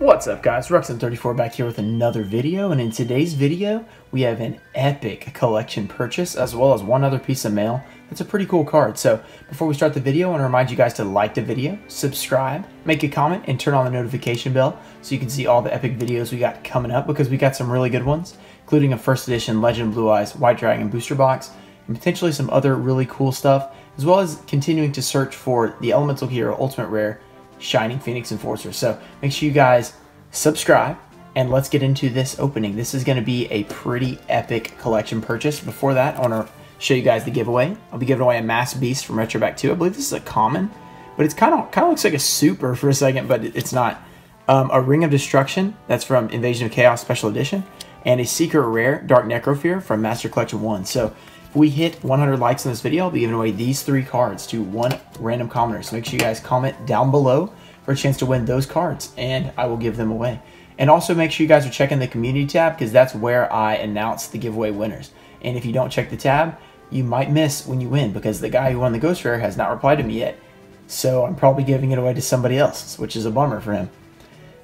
What's up guys, Ruxin34 back here with another video, and in today's video, we have an epic collection purchase, as well as one other piece of mail. That's a pretty cool card. So, before we start the video, I want to remind you guys to like the video, subscribe, make a comment, and turn on the notification bell so you can see all the epic videos we got coming up, because we got some really good ones, including a first edition Legend Blue Eyes White Dragon booster box, and potentially some other really cool stuff, as well as continuing to search for the Elemental Hero Ultimate Rare Shining Phoenix Enforcer. So make sure you guys subscribe and let's get into this opening. This is going to be a pretty epic collection purchase. Before that, I want to show you guys the giveaway. I'll be giving away a Masked Beast from Retro Pack 2. I believe this is a common, but it's kind of kind of looks like a super for a second, but it's not. Um, a Ring of Destruction, that's from Invasion of Chaos Special Edition, and a Secret Rare, Dark Necrofear from Master Collection 1. So if we hit 100 likes in this video, I'll be giving away these three cards to one random commenter. So make sure you guys comment down below for a chance to win those cards, and I will give them away. And also make sure you guys are checking the community tab because that's where I announce the giveaway winners. And if you don't check the tab, you might miss when you win because the guy who won the Ghost Rare has not replied to me yet. So I'm probably giving it away to somebody else, which is a bummer for him.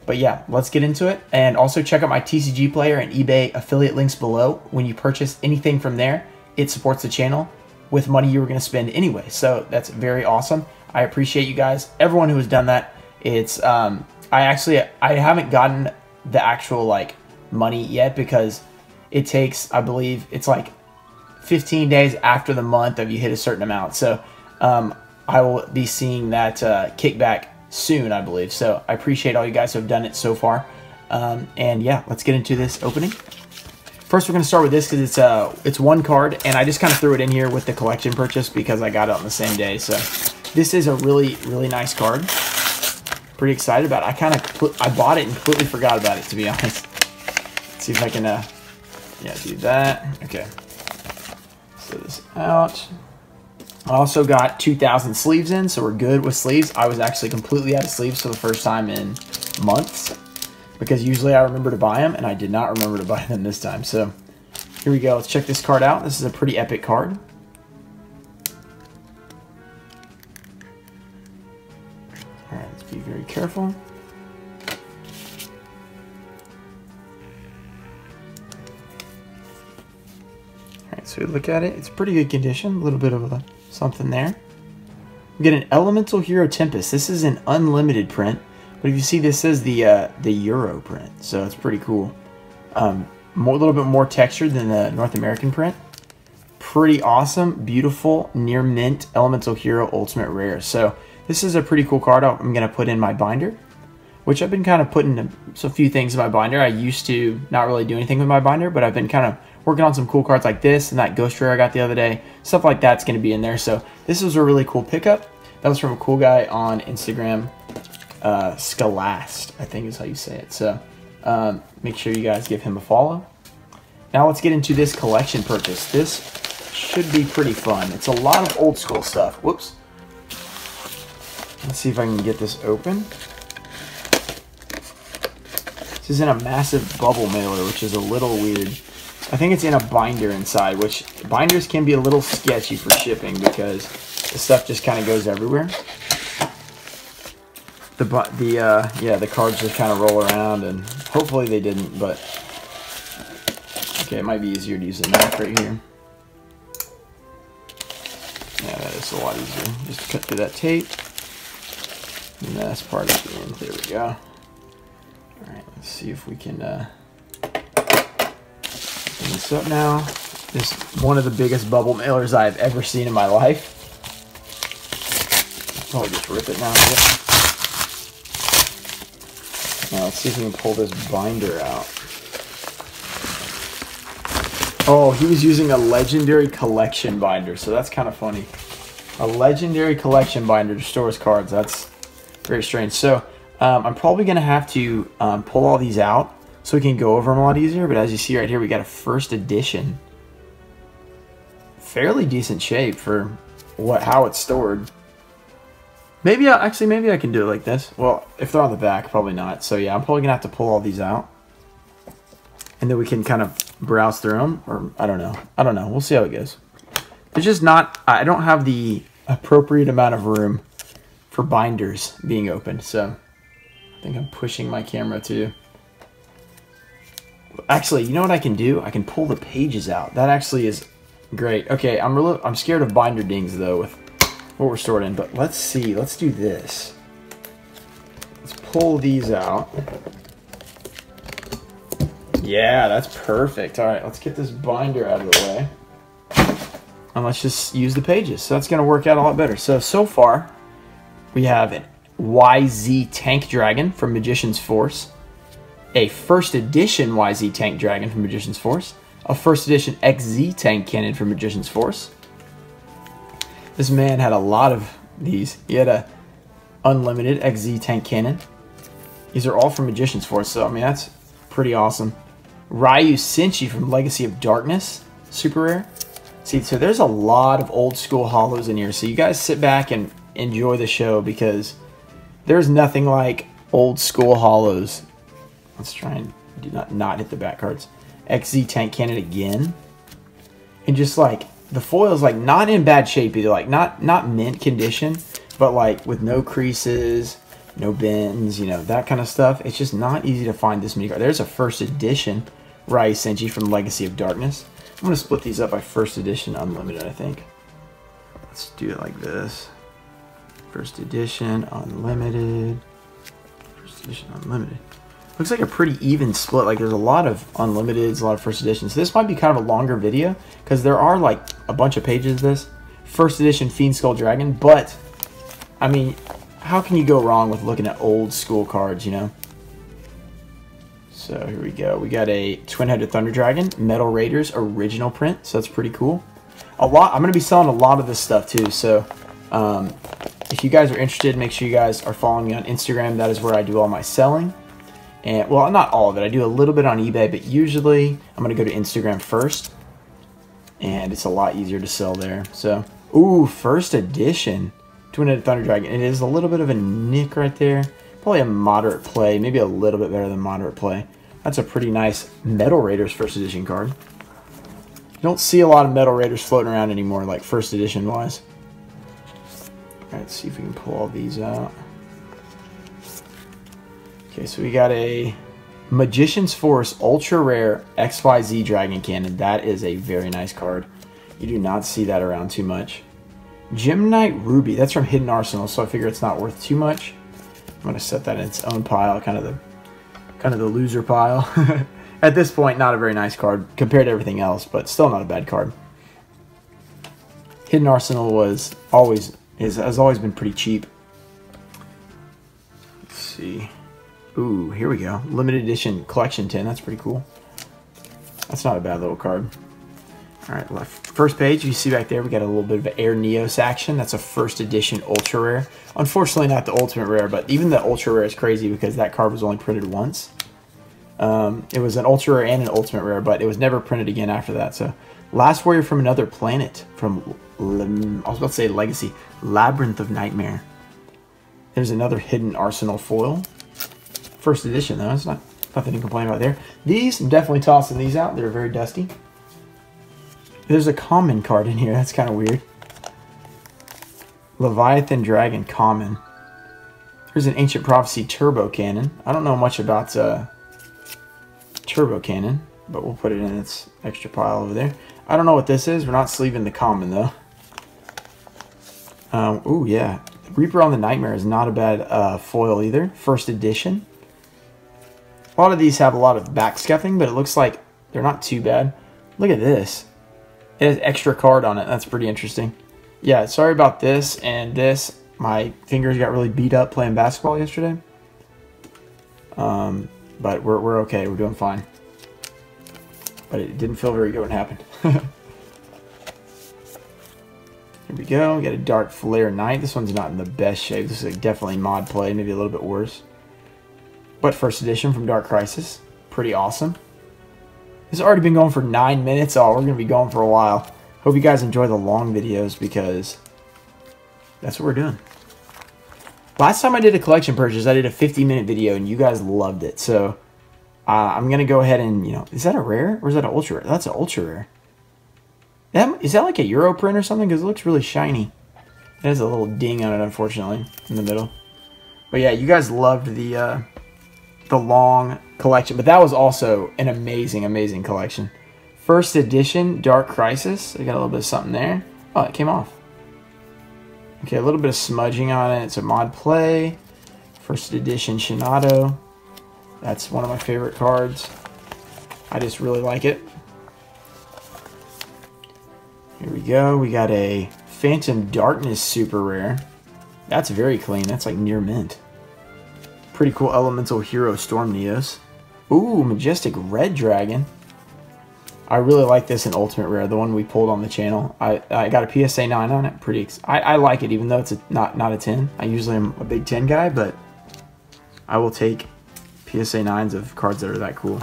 But yeah, let's get into it. And also check out my TCG player and eBay affiliate links below. When you purchase anything from there, it supports the channel with money you were going to spend anyway. So that's very awesome. I appreciate you guys, everyone who has done that. It's um, I actually I haven't gotten the actual like money yet because it takes I believe it's like 15 days after the month of you hit a certain amount. So um, I will be seeing that uh, kickback soon, I believe. So I appreciate all you guys who have done it so far. Um, and yeah, let's get into this opening. First, we're going to start with this because it's uh, it's one card, and I just kind of threw it in here with the collection purchase because I got it on the same day. So this is a really, really nice card. Pretty excited about it. I kind of I bought it and completely forgot about it, to be honest. Let's see if I can, uh, yeah, do that. Okay. Set this out. I also got 2,000 sleeves in, so we're good with sleeves. I was actually completely out of sleeves for the first time in months because usually I remember to buy them, and I did not remember to buy them this time. So here we go. Let's check this card out. This is a pretty epic card. All right, let's be very careful. All right, so we look at it. It's pretty good condition. A little bit of a something there. We get an Elemental Hero Tempest. This is an unlimited print. But if you see, this is the uh, the Euro print, so it's pretty cool. Um, more, a little bit more textured than the North American print. Pretty awesome, beautiful, near mint Elemental Hero Ultimate Rare. So this is a pretty cool card. I'm gonna put in my binder, which I've been kind of putting a few things in my binder. I used to not really do anything with my binder, but I've been kind of working on some cool cards like this and that Ghost Rare I got the other day. Stuff like that's gonna be in there. So this was a really cool pickup. That was from a cool guy on Instagram uh, Scalast, I think is how you say it. So um, make sure you guys give him a follow. Now let's get into this collection purchase. This should be pretty fun. It's a lot of old school stuff. Whoops. Let's see if I can get this open. This is in a massive bubble mailer, which is a little weird. I think it's in a binder inside, which binders can be a little sketchy for shipping because the stuff just kind of goes everywhere the the uh, yeah the cards just kind of roll around and hopefully they didn't but okay it might be easier to use the knife right here. Yeah that is a lot easier. Just cut through that tape. And that's part at the end there we go. All right let's see if we can uh, open this up now. This is one of the biggest bubble mailers I've ever seen in my life. Probably just rip it. Now let's see if we can pull this binder out. Oh, he was using a legendary collection binder, so that's kind of funny. A legendary collection binder to store his cards. That's very strange. So um, I'm probably going to have to um, pull all these out so we can go over them a lot easier. But as you see right here, we got a first edition. Fairly decent shape for what how it's stored. Maybe, I, actually, maybe I can do it like this. Well, if they're on the back, probably not. So yeah, I'm probably going to have to pull all these out. And then we can kind of browse through them. Or, I don't know. I don't know. We'll see how it goes. There's just not, I don't have the appropriate amount of room for binders being opened. So, I think I'm pushing my camera too. Actually, you know what I can do? I can pull the pages out. That actually is great. Okay, I'm really, I'm scared of binder dings though with what we're stored in, but let's see. Let's do this. Let's pull these out. Yeah, that's perfect. All right, let's get this binder out of the way. And let's just use the pages. So that's going to work out a lot better. So, so far, we have an YZ Tank Dragon from Magician's Force, a first edition YZ Tank Dragon from Magician's Force, a first edition XZ Tank Cannon from Magician's Force. This man had a lot of these. He had a unlimited XZ Tank Cannon. These are all from Magician's Force, so I mean that's pretty awesome. Ryu Senshi from Legacy of Darkness, super rare. See, so there's a lot of old school holos in here, so you guys sit back and enjoy the show because there's nothing like old school holos. Let's try and do not not hit the back cards. XZ Tank Cannon again. And just like the foil is like not in bad shape either, like not not mint condition, but like with no creases, no bends, you know, that kind of stuff. It's just not easy to find this many cards. There's a first edition Ryu Senshi from Legacy of Darkness. I'm going to split these up by first edition unlimited, I think. Let's do it like this. First edition unlimited. First edition unlimited. Looks like a pretty even split. Like there's a lot of unlimiteds, a lot of first editions. This might be kind of a longer video because there are like a bunch of pages of this. First edition Fiend Skull Dragon, but I mean, how can you go wrong with looking at old school cards, you know? So here we go. We got a Twin-Headed Thunder Dragon, Metal Raiders original print, so that's pretty cool. A lot. I'm going to be selling a lot of this stuff too, so um, if you guys are interested, make sure you guys are following me on Instagram. That is where I do all my selling. And well, not all of it. I do a little bit on eBay, but usually I'm going to go to Instagram first. And it's a lot easier to sell there. So, ooh, first edition. Twin-Headed Thunder Dragon. It is a little bit of a nick right there. Probably a moderate play. Maybe a little bit better than moderate play. That's a pretty nice Metal Raiders first edition card. You don't see a lot of Metal Raiders floating around anymore, like first edition wise. Alright, let's see if we can pull all these out. Okay, so we got a Magician's Force Ultra Rare XYZ Dragon Cannon. That is a very nice card. You do not see that around too much. Gem-Knight Ruby. That's from Hidden Arsenal, so I figure it's not worth too much. I'm going to set that in its own pile, kind of the kind of the loser pile. At this point, not a very nice card compared to everything else, but still not a bad card. Hidden Arsenal was always is, has always been pretty cheap. Let's see. Ooh, here we go. Limited edition collection tin. That's pretty cool. That's not a bad little card. All right, left. First page, you see back there, we got a little bit of Air Neos action. That's a first edition ultra rare. Unfortunately, not the ultimate rare, but even the ultra rare is crazy because that card was only printed once. Um, it was an ultra rare and an ultimate rare, but it was never printed again after that. So, Last Warrior from Another Planet from I was about to say Legacy Labyrinth of Nightmare. There's another Hidden Arsenal foil first edition, though. It's not nothing to complain about there. These, I'm definitely tossing these out. They're very dusty. There's a common card in here. That's kind of weird. Leviathan Dragon common. There's an Ancient Prophecy Turbo Cannon. I don't know much about uh, Turbo Cannon, but we'll put it in its extra pile over there. I don't know what this is. We're not sleeving the common, though. Um, oh, yeah. Reaper on the Nightmare is not a bad uh, foil either. First edition. A lot of these have a lot of back scuffing, but it looks like they're not too bad. Look at this. It has extra card on it. That's pretty interesting. Yeah, sorry about this and this. My fingers got really beat up playing basketball yesterday. Um, but we're, we're okay. We're doing fine. But it didn't feel very good when it happened. Here we go. We got a Dark Flare Knight. This one's not in the best shape. This is definitely mod play. Maybe a little bit worse. But first edition from Dark Crisis. Pretty awesome. Has already been going for nine minutes. Oh, we're going to be going for a while. Hope you guys enjoy the long videos because that's what we're doing. Last time I did a collection purchase, I did a 50 minute video and you guys loved it. So uh, I'm going to go ahead and, you know, is that a rare or is that an ultra rare? That's an ultra rare. That, is that like a Euro print or something? Because it looks really shiny. It has a little ding on it, unfortunately, in the middle. But yeah, you guys loved the uh, the long collection, but that was also an amazing, amazing collection. First edition Dark Crisis. I got a little bit of something there. Oh, it came off. Okay, a little bit of smudging on it. It's a mod play. First edition Shinato. That's one of my favorite cards. I just really like it. Here we go. We got a Phantom Darkness super rare. That's very clean. That's like near mint. Pretty cool Elemental Hero Storm Neos. Ooh, Majestic Red Dragon. I really like this in Ultimate Rare, the one we pulled on the channel. I, I got a PSA 9 on it. Pretty. I, I like it, even though it's a, not, not a 10. I usually am a big 10 guy, but I will take PSA 9s of cards that are that cool.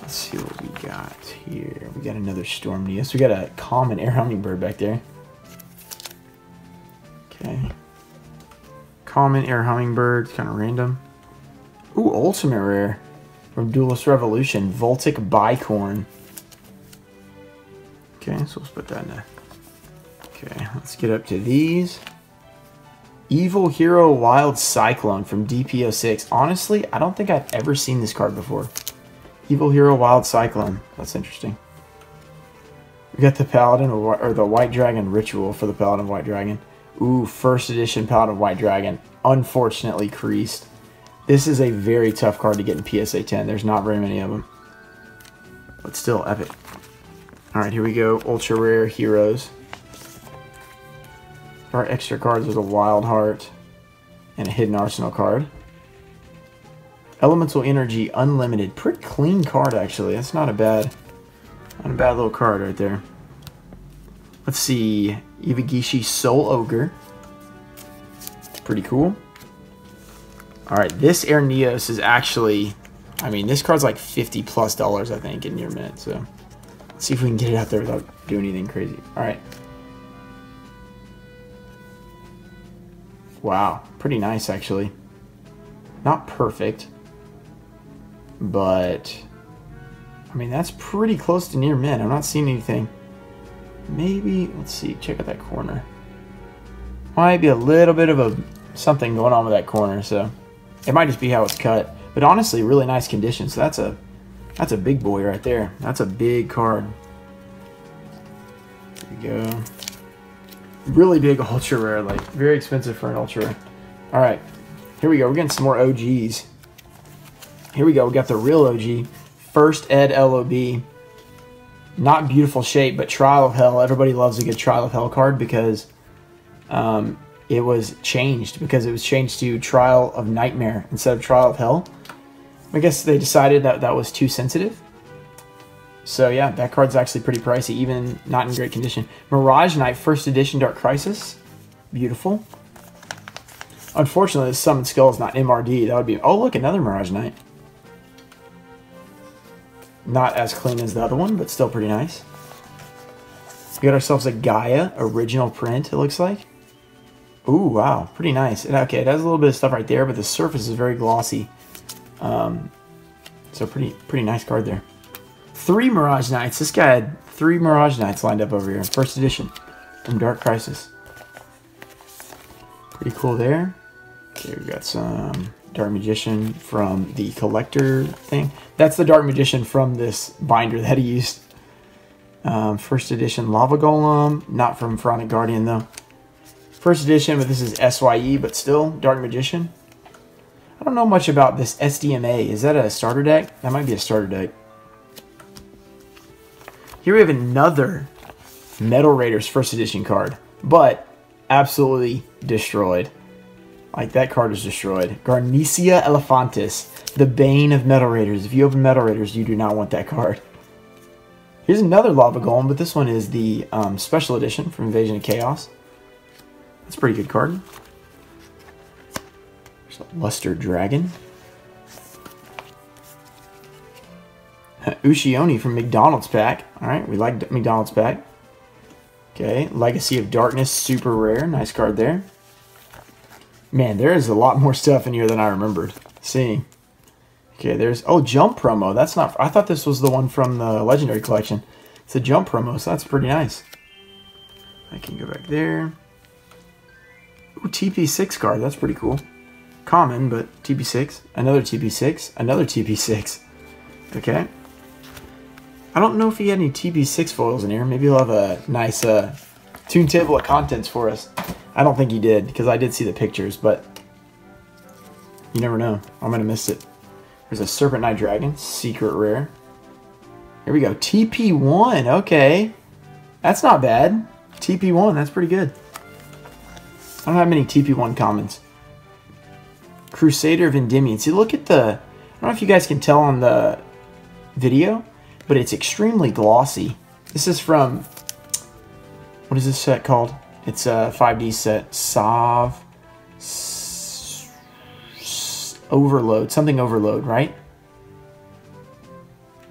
Let's see what we got here. We got another Storm Neos. We got a common Air Hummingbird back there. Okay. Common Air Hummingbird. Kind of random. Ooh, Ultimate Rare. From Duelist Revolution. Voltic Bicorn. Okay, so let's put that in there. Okay, let's get up to these. Evil Hero Wild Cyclone from DP06. Honestly, I don't think I've ever seen this card before. Evil Hero Wild Cyclone. That's interesting. We got the Paladin or the White Dragon Ritual for the Paladin White Dragon. Ooh, first edition Paladin of White Dragon. Unfortunately creased. This is a very tough card to get in PSA 10. There's not very many of them. But still epic. Alright, here we go. Ultra Rare Heroes. Our extra cards are a Wild Heart and a Hidden Arsenal card. Elemental Energy Unlimited. Pretty clean card, actually. That's not a bad, not a bad little card right there. Let's see. Iwagishi Soul Ogre. Pretty cool. Alright, this Air Neos is actually... I mean, this card's like 50 plus dollars, I think, in your mint, So, let's see if we can get it out there without doing anything crazy. Alright. Wow, pretty nice, actually. Not perfect but I mean that's pretty close to near mint. I'm not seeing anything. Maybe let's see. Check out that corner. Might be a little bit of a something going on with that corner, so it might just be how it's cut. But honestly, really nice condition. So that's a that's a big boy right there. That's a big card. There we go. Really big ultra rare, like very expensive for an ultra rare. All right, here we go. We're getting some more OGs. Here we go. We got the real OG. First Ed LOB. Not beautiful shape, but Trial of Hell. Everybody loves a good Trial of Hell card because um, it was changed. Because it was changed to Trial of Nightmare instead of Trial of Hell. I guess they decided that that was too sensitive. So yeah, that card's actually pretty pricey, even not in great condition. Mirage Knight, first edition Dark Crisis. Beautiful. Unfortunately, the Summoned Skull is not MRD. That would be... Oh, look, another Mirage Knight. Not as clean as the other one, but still pretty nice. We got ourselves a Gaia original print, it looks like. Ooh, wow, pretty nice. okay, it has a little bit of stuff right there, but the surface is very glossy. Um, so pretty, pretty nice card there. Three Mirage Knights. This guy had three Mirage Knights lined up over here. First edition from Dark Crisis. Pretty cool there. Okay, we got some Dark Magician from the collector thing. That's the Dark Magician from this binder that he used. Um, first edition Lava Golem, not from Pharaonic Guardian though. First edition, but this is SYE, but still Dark Magician. I don't know much about this SDMA. Is that a starter deck? That might be a starter deck. Here we have another Metal Raiders first edition card, but absolutely destroyed. Like, that card is destroyed. Garnecia Elephantis, the bane of Metal Raiders. If you open Metal Raiders, you do not want that card. Here's another Lava Golem, but this one is the um, special edition from Invasion of Chaos. That's a pretty good card. There's a Luster Dragon. Ushioni from McDonald's pack. Alright, we like McDonald's pack. Okay, Legacy of Darkness, super rare. Nice card there. Man, there is a lot more stuff in here than I remembered seeing. Okay, there's... Oh, Jump promo. That's not... I thought this was the one from the Legendary Collection. It's a Jump promo, so that's pretty nice. I can go back there. Ooh, TP6 card. That's pretty cool. common, but TP6. Another TP6. Another TP6. Okay. I don't know if he had any TP6 foils in here. Maybe he'll have a nice uh, tune table of contents for us. I don't think he did, because I did see the pictures, but you never know. I'm going to miss it. There's a Serpent Knight Dragon, secret rare. Here we go. TP1, okay. That's not bad. TP1, that's pretty good. I don't have many TP1 commons. Crusader of Endymion. See, look at the... I don't know if you guys can tell on the video, but it's extremely glossy. This is from... What is this set called? It's a 5D set. Sav... Overload. Something Overload, right?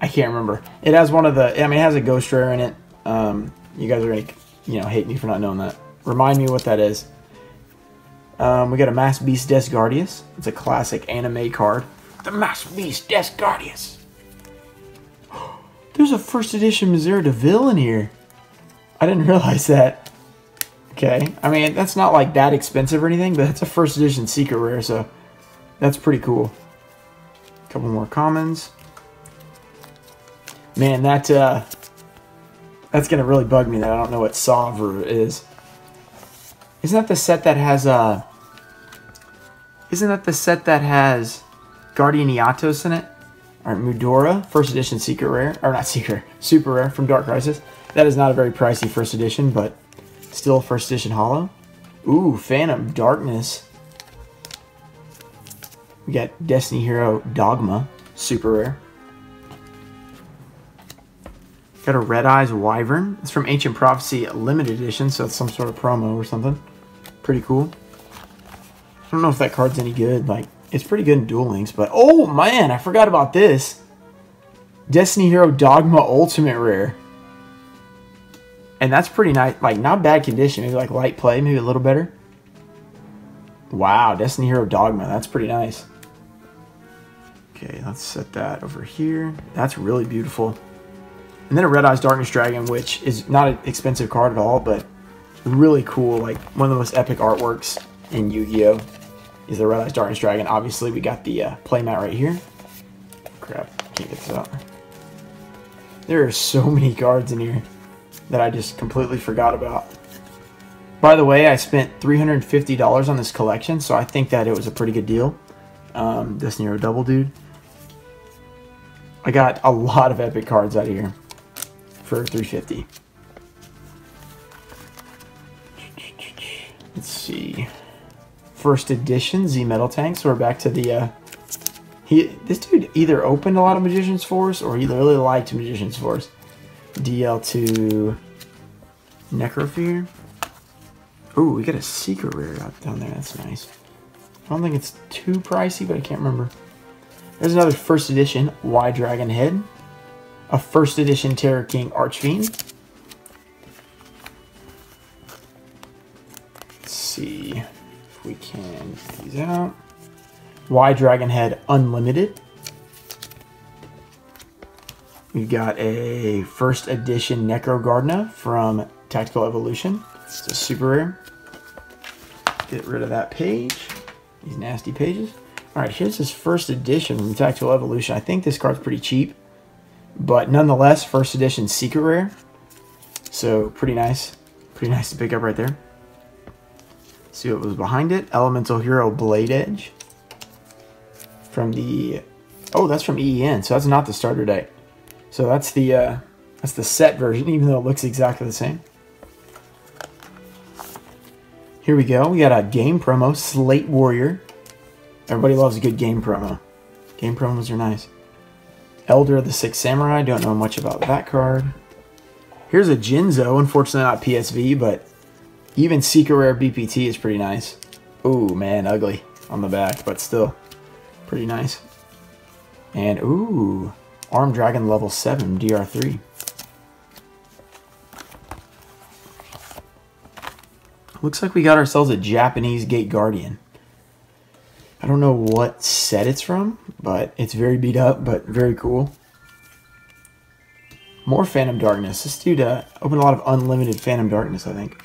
I can't remember. It has one of the... I mean, it has a Ghost Rare in it. Um, you guys are going to, you know, hate me for not knowing that. Remind me what that is. Um, we got a Masked Beast Gardius. It's a classic anime card. The Masked Beast Gardius. There's a first edition Missouri DeVille in here. I didn't realize that. Okay. I mean, that's not like that expensive or anything, but it's a first edition secret rare, so that's pretty cool. A couple more commons. Man, that uh that's gonna really bug me that I don't know what Savru is. Isn't that the set that has uh Isn't that the set that has Guardian Eatos in it? Alright, Mudora, first edition secret rare. Or not secret, super rare from Dark Crisis. That is not a very pricey first edition, but still first edition holo. Ooh, Phantom Darkness. We got Destiny Hero Dogma, super rare. Got a Red Eyes Wyvern. It's from Ancient Prophecy Limited Edition, so it's some sort of promo or something. Pretty cool. I don't know if that card's any good. Like, it's pretty good in Duel Links, but oh man, I forgot about this. Destiny Hero Dogma Ultimate Rare. And that's pretty nice. Like, not bad condition. Maybe like light play, maybe a little better. Wow, Destiny Hero Dogma. That's pretty nice. Okay, let's set that over here. That's really beautiful. And then a Red Eyes Darkness Dragon, which is not an expensive card at all, but really cool. Like one of the most epic artworks in Yu-Gi-Oh! is the Red Eyes Darkness Dragon. Obviously, we got the uh, playmat right here. Crap, can't get this out. There are so many cards in here that I just completely forgot about. By the way, I spent $350 on this collection, so I think that it was a pretty good deal. Um, this Nero Double Dude. I got a lot of epic cards out of here for 350 Let's see. First edition Z Metal Tank. So we're back to the. Uh, he this dude either opened a lot of Magician's Force or he really liked Magician's Force. DL2 Necrofear. Ooh, we got a secret rare out down there. That's nice. I don't think it's too pricey, but I can't remember. There's another first edition Y Dragon Head a first edition Terror King Archfiend. Let's see if we can get these out. Y Dragon Head Unlimited. We got a first edition Necro Gardna from Tactical Evolution. It's a super rare. Get rid of that page. These nasty pages. Alright, here's this first edition from Tactical Evolution. I think this card's pretty cheap. But nonetheless, first edition secret rare. So pretty nice. Pretty nice to pick up right there. See what was behind it. Elemental Hero Blade Edge. From the... Oh, that's from EEN. So that's not the starter deck. So that's the uh, that's the set version, even though it looks exactly the same. Here we go. We got a game promo, Slate Warrior. Everybody loves a good game promo. Game promos are nice. Elder of the Six Samurai, don't know much about that card. Here's a Jinzo, unfortunately not PSV, but even Secret Rare BPT is pretty nice. Ooh, man, ugly on the back, but still pretty nice. And ooh, Armed Dragon level 7, DR3. Looks like we got ourselves a Japanese Gate Guardian. I don't know what set it's from, but it's very beat up, but very cool. More Phantom Darkness. This dude uh, opened a lot of unlimited Phantom Darkness, I think.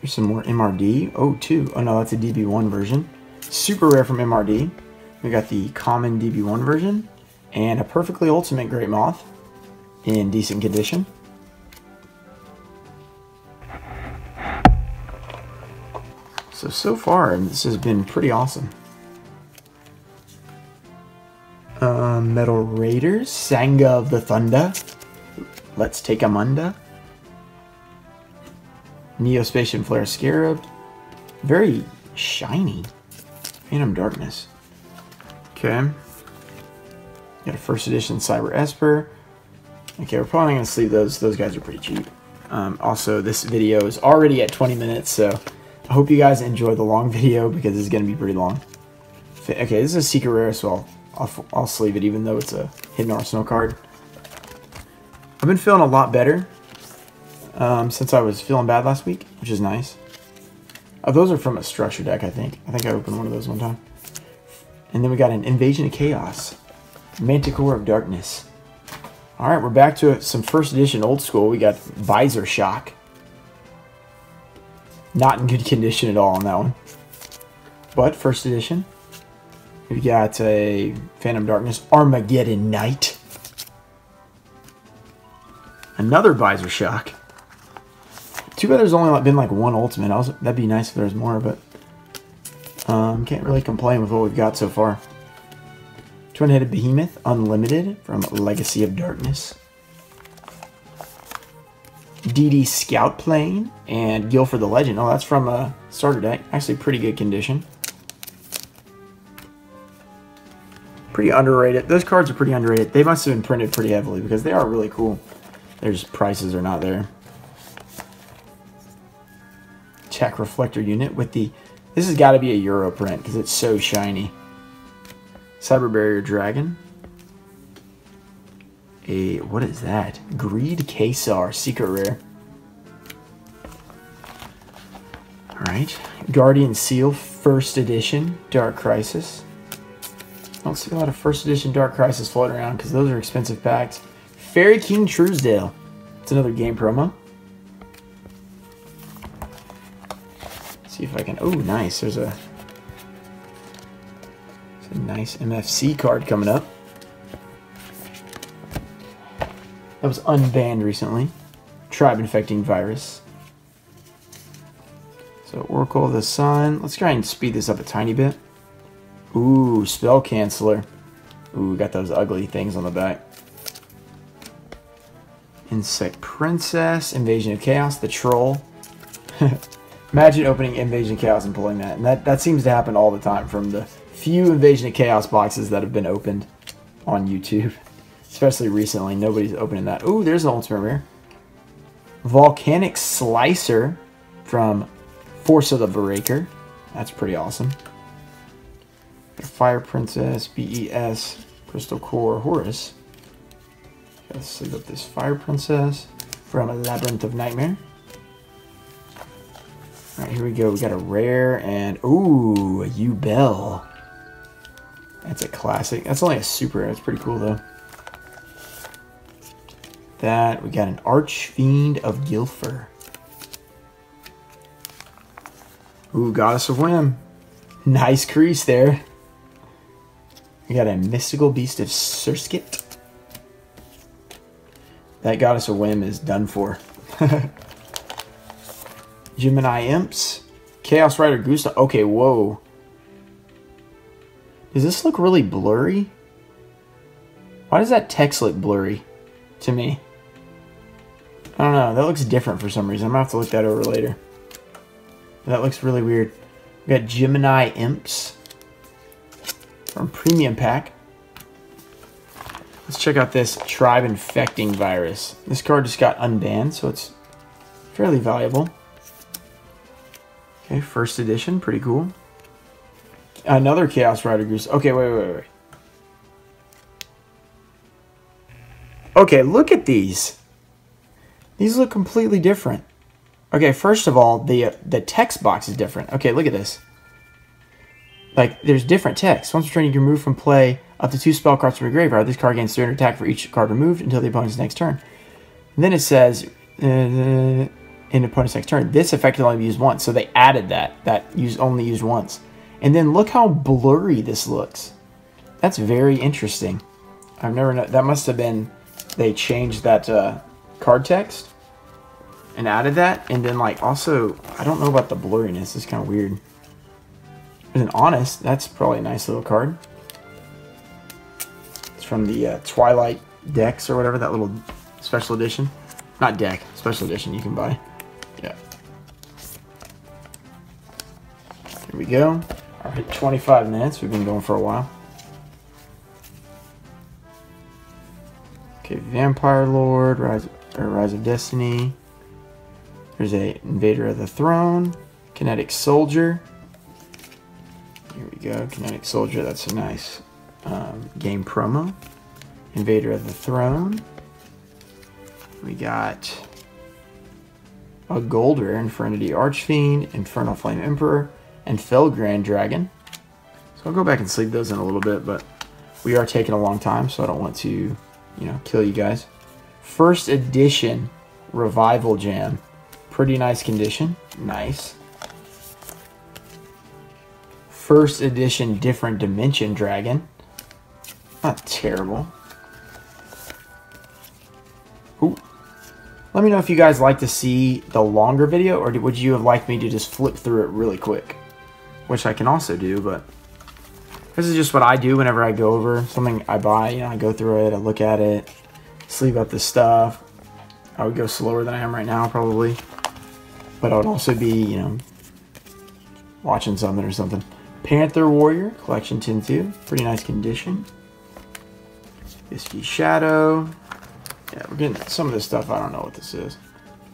Here's some more MRD. Oh, two. Oh, no, that's a DB1 version. Super rare from MRD. We got the common DB1 version and a perfectly ultimate Great Moth in decent condition. So, so far, this has been pretty awesome. Uh, Metal Raiders, Sanga of the Thunder. Let's take a Munda. Neo-Spacian Flare Scarab. Very shiny. Phantom Darkness. Okay. Got a first edition Cyber Esper. Okay, we're probably going to sleeve those. Those guys are pretty cheap. Um, also, this video is already at 20 minutes, so I hope you guys enjoy the long video because it's going to be pretty long. Okay, this is a secret rare, so I'll, I'll, I'll sleeve it even though it's a hidden arsenal card. I've been feeling a lot better um, since I was feeling bad last week, which is nice. Oh, those are from a structure deck, I think. I think I opened one of those one time. And then we got an Invasion of Chaos. Manticore of Darkness. Alright, we're back to some first edition old school. We got Visor Shock. Not in good condition at all on that one. But first edition. We've got a Phantom Darkness Armageddon Knight. Another Visor Shock. Too bad there's only been like one Ultimate. That'd be nice if there was more, but um, can't really complain with what we've got so far. Twin-headed Behemoth, Unlimited from Legacy of Darkness. DD Scout Plane and Gilford the Legend. Oh, that's from a starter deck. Actually, pretty good condition. Pretty underrated. Those cards are pretty underrated. They must have been printed pretty heavily because they are really cool. There's prices are not there. Check Reflector Unit with the... This has got to be a Euro print because it's so shiny. Cyber Barrier Dragon. A, what is that? Greed Quasar, secret rare. Alright. Guardian Seal, first edition, Dark Crisis. Don't see a lot of first edition Dark Crisis floating around because those are expensive packs. Fairy King Truesdale. It's another game promo. If I can. Oh, nice. There's a a nice MFC card coming up. That was unbanned recently. Tribe Infecting Virus. So Oracle of the Sun. Let's try and speed this up a tiny bit. Ooh, Spell Canceller. Ooh, got those ugly things on the back. Insect Princess, Invasion of Chaos, the Troll. Imagine opening Invasion Chaos and pulling that. And that, that seems to happen all the time from the few Invasion of Chaos boxes that have been opened on YouTube. Especially recently. Nobody's opening that. Ooh, there's an Ultimate Rare. Volcanic Slicer from Force of the Breaker. That's pretty awesome. Fire Princess, BES, Crystal Core, Horus. Let's sleeve up this Fire Princess from Labyrinth of Nightmare. Alright, here we go. We got a rare and, ooh, a Yubel. That's a classic. That's only a super That's pretty cool, though. That, we got an Archfiend of Gilfer. Ooh, Goddess of Whim. Nice crease there. We got a Mystical Beast of Serket. That Goddess of Whim is done for. Gemini Imps. Chaos Rider Gusta. Okay, whoa. Does this look really blurry? Why does that text look blurry to me? I don't know. That looks different for some reason. I'm going to have to look that over later. That looks really weird. We got Gemini Imps from Premium Pack. Let's check out this Tribe Infecting Virus. This card just got unbanned, so it's fairly valuable. Okay, first edition. Pretty cool. Another Chaos Rider Goose. Okay, wait, wait, wait. Okay, look at these. These look completely different. Okay, first of all, the uh, the text box is different. Okay, look at this. Like, there's different text. Once returning, you can remove from play up to two spell cards from your graveyard. This card gains 300 attack for each card removed until the opponent's next turn. And then it says, uh, in opponent's next turn. This effect can only be used once, so they added that. That used only used once. And then look how blurry this looks. That's very interesting. I've never that must have been they changed that uh, card text and added that, and then like also I don't know about the blurriness. It's kind of weird. There's an honest. That's probably a nice little card. It's from the uh, Twilight decks or whatever that little special edition. Not deck, special edition you can buy. Here we go. All right, 25 minutes. We've been going for a while. Okay, Vampire Lord, Rise, or Rise of Destiny. There's a Invader of the Throne, Kinetic Soldier. Here we go, Kinetic Soldier. That's a nice um, game promo. Invader of the Throne. We got a Gold Rare, Infernity Archfiend, Infernal Flame Emperor, and Felgrand Dragon. So I'll go back and sleep those in a little bit, but we are taking a long time, so I don't want to, you know, kill you guys. First edition Revival Jam. Pretty nice condition. Nice. First edition Different Dimension Dragon. Not terrible. Ooh. Let me know if you guys like to see the longer video, or would you have liked me to just flip through it really quick? Which I can also do, but this is just what I do whenever I go over something I buy. You know, I go through it, I look at it, sleeve up the stuff. I would go slower than I am right now, probably. But I would also be, you know, watching something or something. Panther Warrior, Collection 10-2. Pretty nice condition. Whiskey Shadow. Yeah, we're getting some of this stuff. I don't know what this is.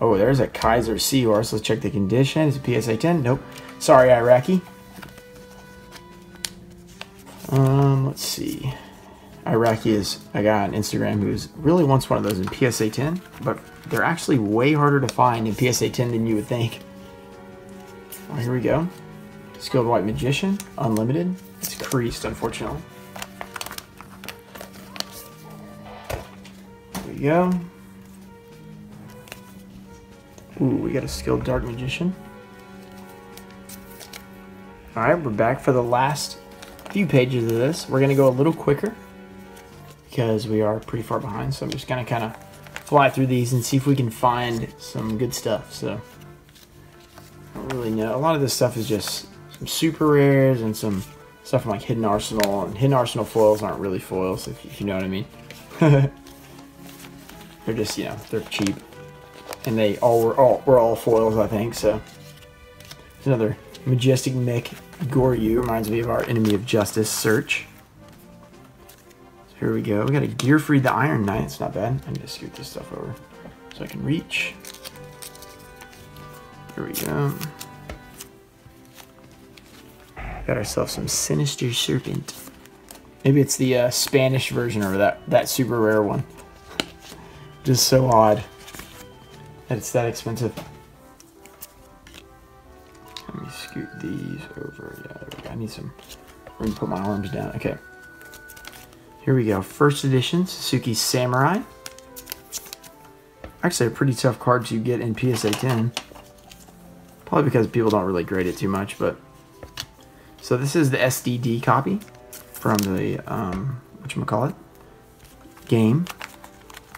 Oh, there's a Kaiser Seahorse. Let's check the condition. Is it PSA 10? Nope. Sorry, Iraqi. Um, let's see. Iraqi is a guy on Instagram who's really wants one of those in PSA 10, but they're actually way harder to find in PSA 10 than you would think. Here we go. Skilled White Magician, Unlimited. It's creased, unfortunately. There we go. Ooh, we got a Skilled Dark Magician. Alright, we're back for the last few pages of this. We're going to go a little quicker because we are pretty far behind. So I'm just going to kind of fly through these and see if we can find some good stuff. So I don't really know. A lot of this stuff is just some super rares and some stuff from like Hidden Arsenal. And Hidden Arsenal foils aren't really foils, if, you know what I mean. they're just, you know, they're cheap. And they all were all, were all foils, I think. So there's another Majestic Mech Goryu. Reminds me of our Enemy of Justice search. Here we go. We got a Gearfried the Iron Knight. It's not bad. I need to scoot this stuff over so I can reach. Here we go. Got ourselves some Sinister Serpent. Maybe it's the uh, Spanish version or that, that super rare one. Just so odd that it's that expensive. Let me scoot these over. Yeah. I need some room to put my arms down. Okay. Here we go. First edition, Suzuki Samurai. Actually, a pretty tough card to get in PSA 10. Probably because people don't really grade it too much, but... So this is the SDD copy from the, um, whatchamacallit, game.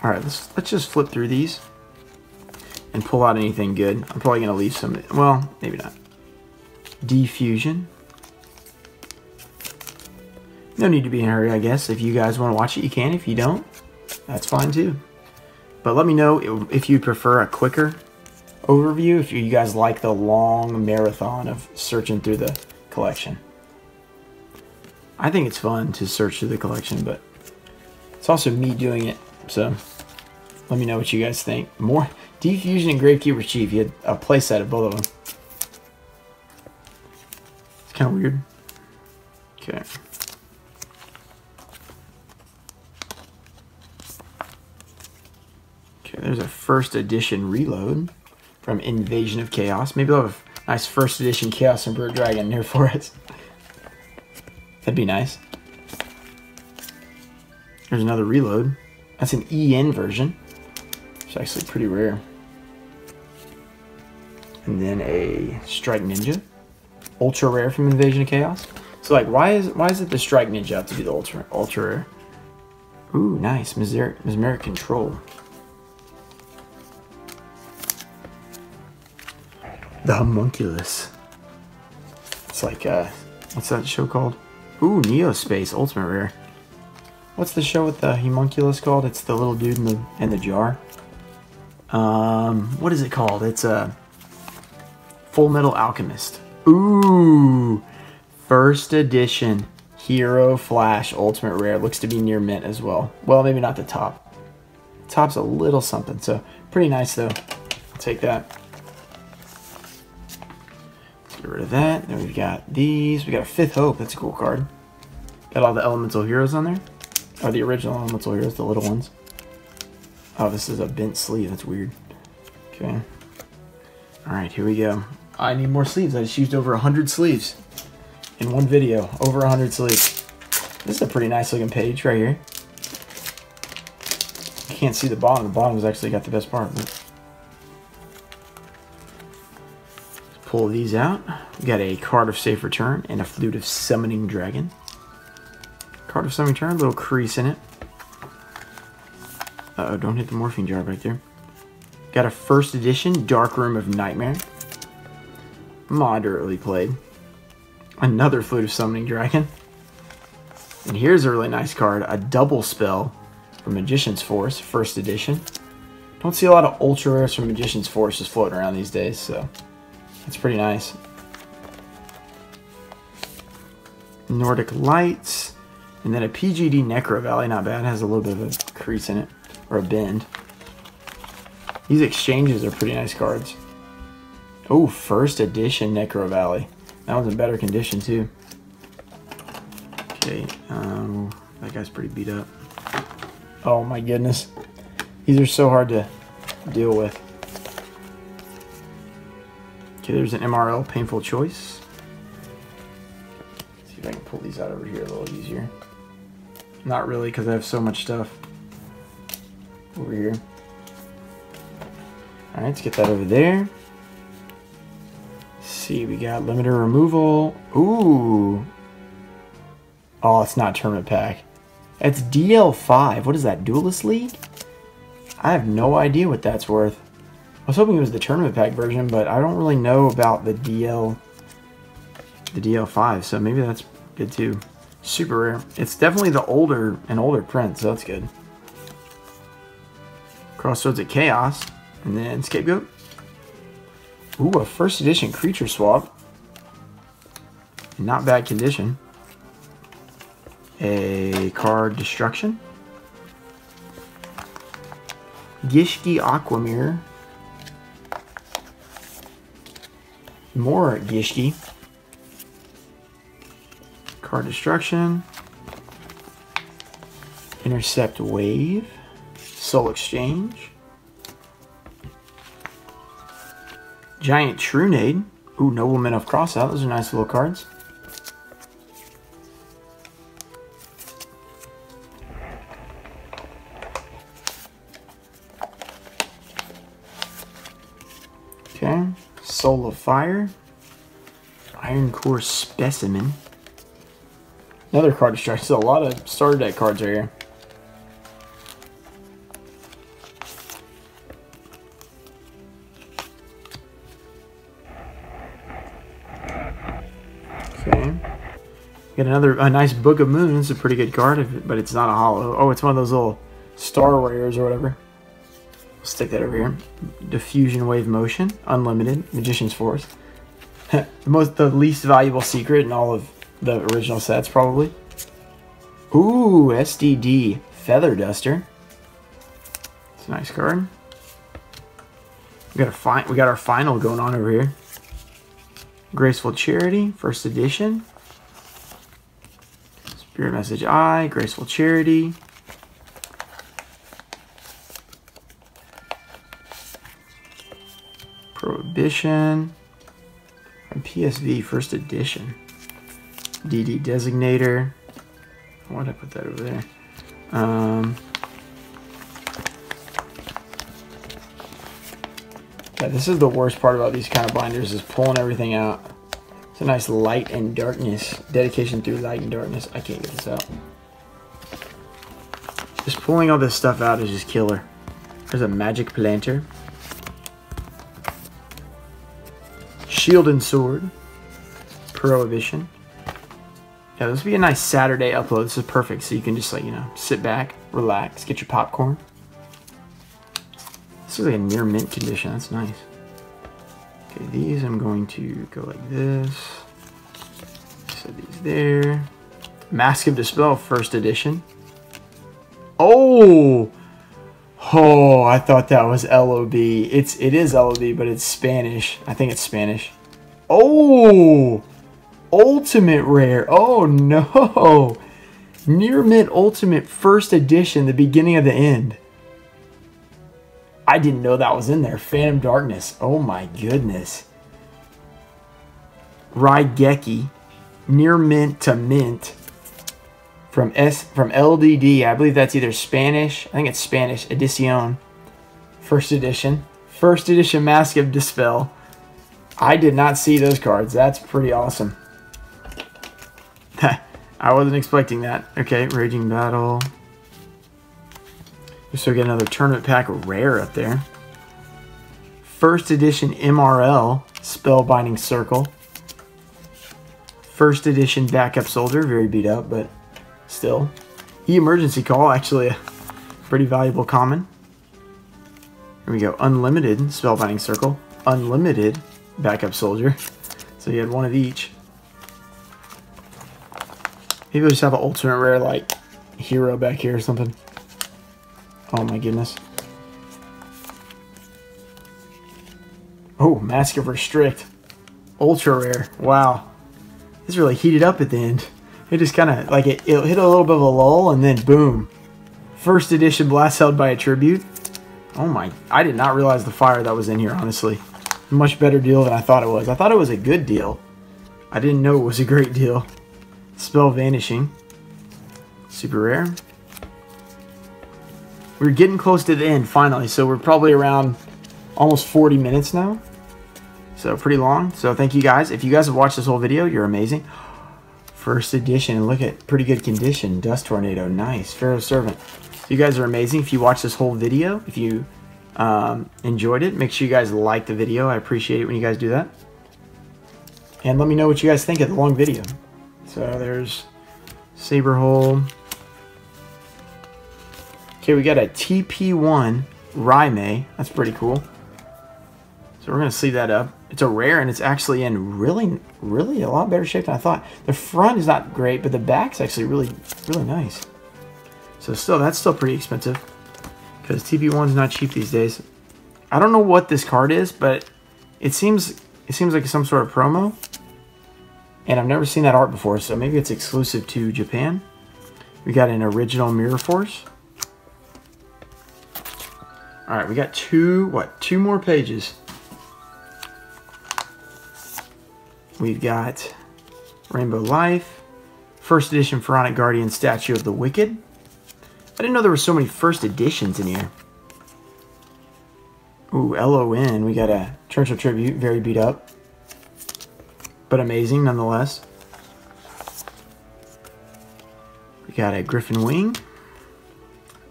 Alright, let's, let's just flip through these and pull out anything good. I'm probably going to leave some, well, maybe not. Diffusion. No need to be in a hurry, I guess. If you guys want to watch it, you can. If you don't, that's fine too. But let me know if you prefer a quicker overview, if you guys like the long marathon of searching through the collection. I think it's fun to search through the collection, but it's also me doing it. So let me know what you guys think. More Diffusion and Gravekeeper Chief. You had a playset of both of them. It's kind of weird. Okay. Okay, there's a first edition reload from Invasion of Chaos. Maybe we'll have a nice first edition Chaos Emperor Dragon here for us. That'd be nice. There's another reload. That's an EN version. It's actually pretty rare. And then a Strike Ninja. Ultra rare from Invasion of Chaos. So like why is why is it the Strike Ninja to be the ultra ultra rare? Ooh, nice. Mesmeric, Control. The Homunculus. It's like, uh, what's that show called? Ooh, Neospace Ultimate Rare. What's the show with the homunculus called? It's the little dude in the in the jar. Um, what is it called? It's a Full Metal Alchemist. Ooh, first edition Hero Flash Ultimate Rare. Looks to be near mint as well. Well, maybe not the top. Top's a little something, so pretty nice though. I'll take that. Let's get rid of that. Then we've got these. We got a Fifth Hope. That's a cool card. Got all the Elemental Heroes on there. Or the original Elemental Heroes, the little ones. Oh, this is a bent sleeve. That's weird. Okay. Alright, here we go. I need more sleeves. I just used over 100 sleeves in one video. Over 100 sleeves. This is a pretty nice looking page right here. You can't see the bottom. The bottom's actually got the best part. Pull these out. We got a card of safe return and a flute of summoning dragon. Card of Summoning Turn, little crease in it. Uh oh don't hit the Morphing Jar back there. Got a first edition Dark Room of Nightmare. Moderately played. Another Flute of Summoning Dragon. And here's a really nice card, a double spell from Magician's Force, first edition. Don't see a lot of ultra rares from Magician's Force just floating around these days, so that's pretty nice. Nordic Lights. And then a PGD Necro Valley, not bad. Has a little bit of a crease in it, or a bend. These exchanges are pretty nice cards. Oh, first edition Necro Valley. That one's in better condition too. Okay, um, that guy's pretty beat up. Oh my goodness. These are so hard to deal with. Okay, there's an MRL Painful Choice. Let's see if I can pull these out over here a little easier. Not really, because I have so much stuff over here. Alright, let's get that over there. See, we got limiter removal. Ooh. Oh, it's not tournament pack. It's DL5. What is that, Duelist League? I have no idea what that's worth. I was hoping it was the tournament pack version, but I don't really know about the DL, the DL5, so maybe that's good too. Super rare. It's definitely the older and older print, so that's good. Crossroads of Chaos. And then Scapegoat. Ooh, a first edition creature swap. Not bad condition. A card destruction. Gishki Aquamirror. More Gishki. Card Destruction. Intercept Wave. Soul Exchange. Giant Trunade. Ooh, Nobleman of Crossout. Those are nice little cards. Okay. Soul of Fire. Iron Core Specimen. Another card destruction. So a lot of starter deck cards are here. Get another a nice Book of Moons, a pretty good card, but it's not a holo. Oh, it's one of those little star rares or whatever. stick that over here. Diffusion Wave Motion, Unlimited, Magician's Force. the most, the least valuable secret in all of the original sets, probably. Ooh, SDD Feather Duster. It's a nice card. We got a fine. We got our final going on over here. Graceful Charity, first edition. Spirit Message I, Graceful Charity. Prohibition. And PSV, first edition. DD Designator. Why'd I put that over there? Um, Yeah, this is the worst part about these kind of binders is pulling everything out. It's a nice light and darkness. Dedication through light and darkness. I can't get this out. Just pulling all this stuff out is just killer. There's a magic planter. Shield and sword. Prohibition. Yeah, this would be a nice Saturday upload. This is perfect. So you can just like, you know, sit back, relax, get your popcorn. This is like a near mint condition. That's nice. Okay, these I'm going to go like this. Set these there. Mask of Dispel, first edition. Oh! Oh, I thought that was LOB. It's it is LOB, but it's Spanish. I think it's Spanish. Oh! Ultimate Rare. Oh no! Near Mint Ultimate First Edition, the beginning of the end. I didn't know that was in there. Phantom Darkness. Oh my goodness. Raigeki. Near Mint to Mint. From S from LDD. I believe that's either Spanish. I think it's Spanish. Edición. First edition. First edition Mask of Dispel. I did not see those cards. That's pretty awesome. I wasn't expecting that. Okay, Raging Battle. So we get another tournament pack rare up there. First edition MRL Spellbinding Circle. First edition Backup Soldier, very beat up, but still. E Emergency Call, actually a pretty valuable common. Here we go, Unlimited Spellbinding Circle. Unlimited Backup Soldier. So you had one of each. Maybe we'll just have an alternate rare like hero back here or something. Oh my goodness. Oh, Mask of Restrict. Ultra rare. Wow. This really heated up at the end. It just kind of, like, it, it hit a little bit of a lull, and then boom. First edition Blast held by a Tribute. Oh my, I did not realize the fire that was in here, honestly. Much better deal than I thought it was. I thought it was a good deal. I didn't know it was a great deal. Spell Vanishing. Super rare. We're getting close to the end, finally. So we're probably around almost 40 minutes now. So pretty long. So thank you guys. If you guys have watched this whole video, you're amazing. First edition. Look at pretty good condition. Dust Tornado. Nice. Pharaoh Servant. You guys are amazing. If you watch this whole video, if you um, enjoyed it, make sure you guys like the video. I appreciate it when you guys do that. And let me know what you guys think of the long video. So there's Saberhole. Okay, we got a TP1 Raimei. That's pretty cool. So we're going to sleeve that up. It's a rare, and it's actually in really, really a lot better shape than I thought. The front is not great, but the back's actually really, really nice. So still, that's still pretty expensive. Because TP1's not cheap these days. I don't know what this card is, but it seems it seems like some sort of promo. And I've never seen that art before, so maybe it's exclusive to Japan. We got an original Mirror Force. All right, we got two, what, two more pages. We've got Rainbow Life, first edition Pharaonic Guardian Statue of the Wicked. I didn't know there were so many first editions in here. Ooh, LON, we got a Torrential Tribute, very beat up but amazing nonetheless. We got a Gryphon Wing.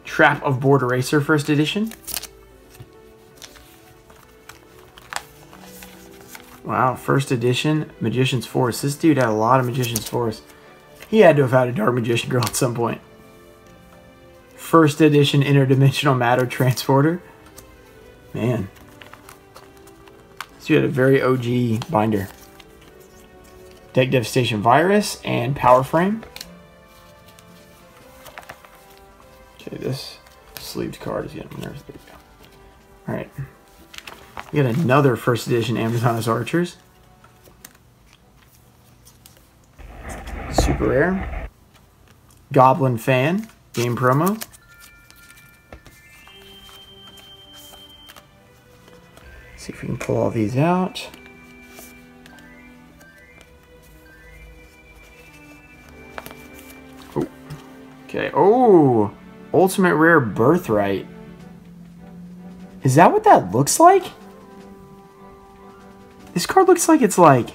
Trap of Board Eraser First Edition. Wow, first edition, Magician's Force. This dude had a lot of Magician's Force. He had to have had a Dark Magician Girl at some point. First edition Interdimensional Matter Transporter. Man. This dude had a very OG binder. Deck Devastation Virus, and Power Frame. Okay, this sleeved card is getting nervous. There we go. Alright. Got another first edition Amazoness Archers. Super rare. Goblin Fan, game promo. see if we can pull all these out. Oh, okay. Oh, Ultimate Rare Birthright. Is that what that looks like? This card looks like it's like...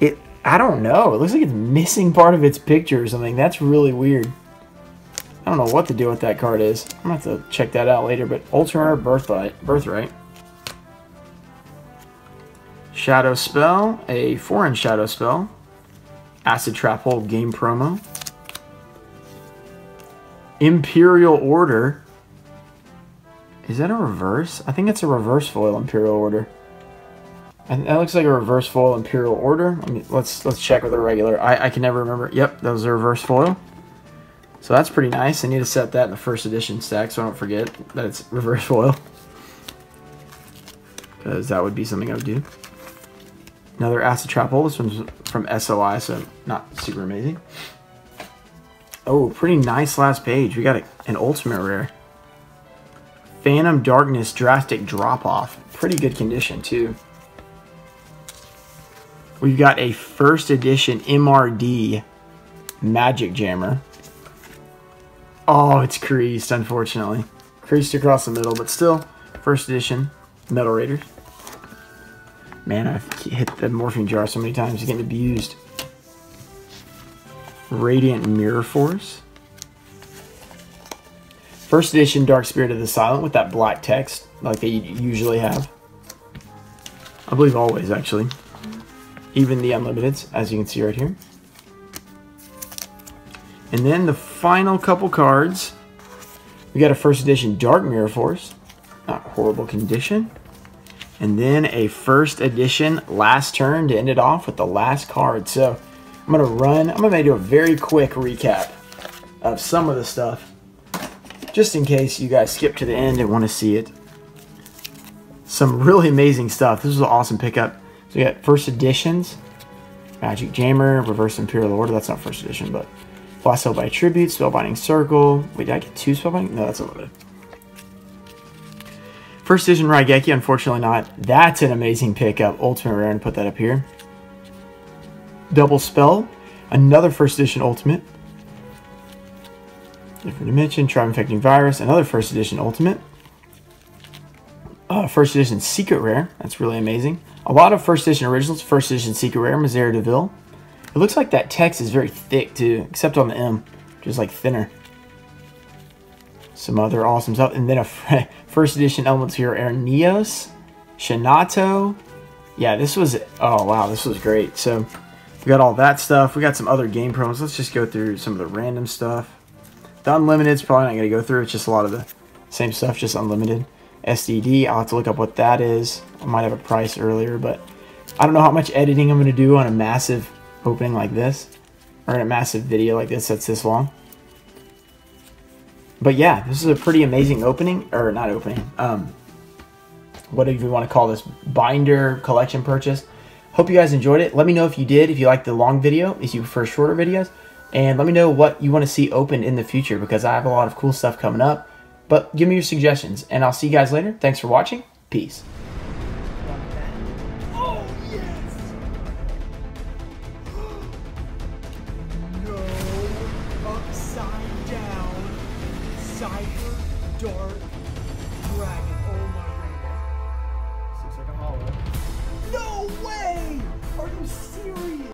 It, I don't know. It looks like it's missing part of its picture or something. That's really weird. I don't know what to do with that card is. I'm going to have to check that out later, but Ultra Rare Birthright. Birthright. Shadow Spell, a foreign Shadow Spell. Acid Trap Hole game promo. Imperial Order. Is that a reverse? I think it's a reverse foil Imperial Order. And that looks like a reverse foil Imperial Order. I mean, let's let's check with a regular. I, I can never remember. Yep, that was a reverse foil. So that's pretty nice. I need to set that in the first edition stack so I don't forget that it's reverse foil. Because that would be something I would do. Another Acid Trap Hole. This one's from SOI, so not super amazing. Oh, pretty nice last page. We got a, an Ultimate Rare. Phantom Darkness Drastic Drop Off. Pretty good condition, too. We've got a first edition MRD Magic Jammer. Oh, it's creased, unfortunately. Creased across the middle, but still, first edition Metal Raiders. Man, I've hit the Morphing Jar so many times, it's getting abused. Radiant Mirror Force. First edition Dark Spirit of the Silent with that black text, like they usually have. I believe always, actually. Even the Unlimiteds, as you can see right here. And then the final couple cards. We got a first edition Dark Mirror Force. Not horrible condition. And then a first edition last turn to end it off with the last card. So I'm going to run, I'm going to do a very quick recap of some of the stuff. Just in case you guys skip to the end and want to see it. Some really amazing stuff. This was an awesome pickup. So we got first editions. Magic Jammer, Reverse Imperial Order. That's not first edition, but Blast by Tribute, Spellbinding Circle. Wait, did I get two Spellbinding? No, that's a little bit. First edition Raigeki, unfortunately not. That's an amazing pickup. Ultimate Rare, and put that up here. Double Spell, another first edition Ultimate. Different Dimension, Tribe Infecting Virus, another first edition Ultimate. Uh, first edition Secret Rare, that's really amazing. A lot of first edition originals, first edition Secret Rare, Mazera Deville. It looks like that text is very thick too, except on the M, just like thinner. Some other awesome stuff. And then a first edition Elemental Hero Neos, Shinato. Yeah, this was, oh wow, this was great. So we got all that stuff. We got some other game promos. Let's just go through some of the random stuff. The Unlimited is probably not going to go through. It's just a lot of the same stuff, just unlimited. SDD, I'll have to look up what that is. I might have a price earlier, but I don't know how much editing I'm going to do on a massive opening like this. Or in a massive video like this that's this long. But yeah, this is a pretty amazing opening, or not opening, um, do you want to call this, binder collection purchase. Hope you guys enjoyed it. Let me know if you did, if you like the long video, if you prefer shorter videos, and let me know what you want to see open in the future because I have a lot of cool stuff coming up. But give me your suggestions, and I'll see you guys later. Thanks for watching. Peace.